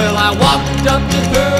Well, I walked up to her